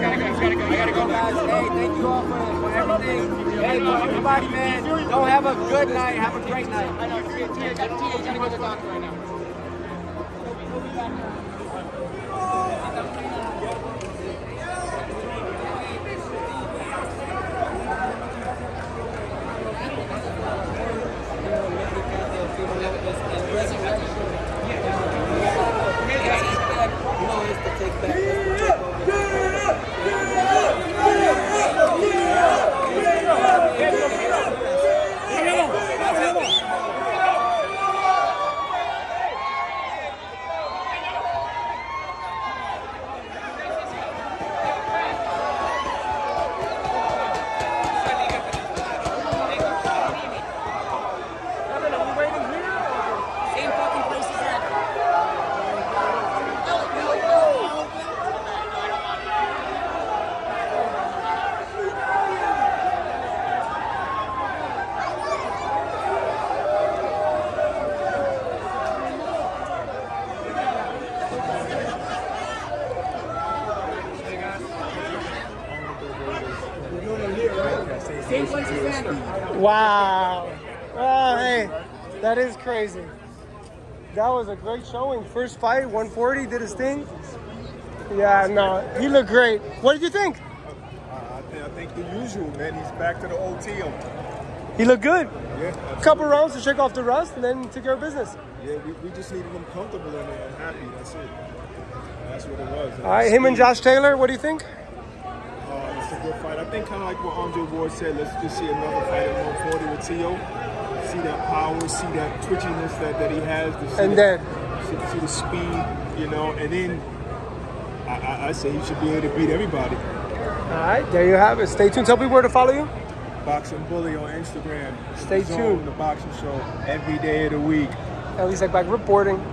guys. Hey, thank you all for, for everything. Hey, for everybody, man. Don't have a good night. Have a great night. I know. Tia, Tia, gotta go to the doctor right now. Wow. Oh, hey, that is crazy. That was a great showing. First fight, 140, did his thing. Yeah, no, he looked great. What did you think? Uh, I think, I think the usual, man. He's back to the old Tio. He looked good. Yeah, A couple rounds to shake off the rust, and then take care of business. Yeah, we, we just needed him comfortable and uh, happy. That's it. That's what it was. All right, him and Josh Taylor, what do you think? Good fight. I think kind of like what Andre Ward said. Let's just see another fight at 140 with Tio. See that power, see that twitchiness that, that he has. And that- then, see, see the speed, you know, and then I, I, I say he should be able to beat everybody. all right, there you have it. Stay tuned. Tell people where to follow you. Boxing Bully on Instagram. Stay Zone, tuned. The boxing show every day of the week. At least like back reporting.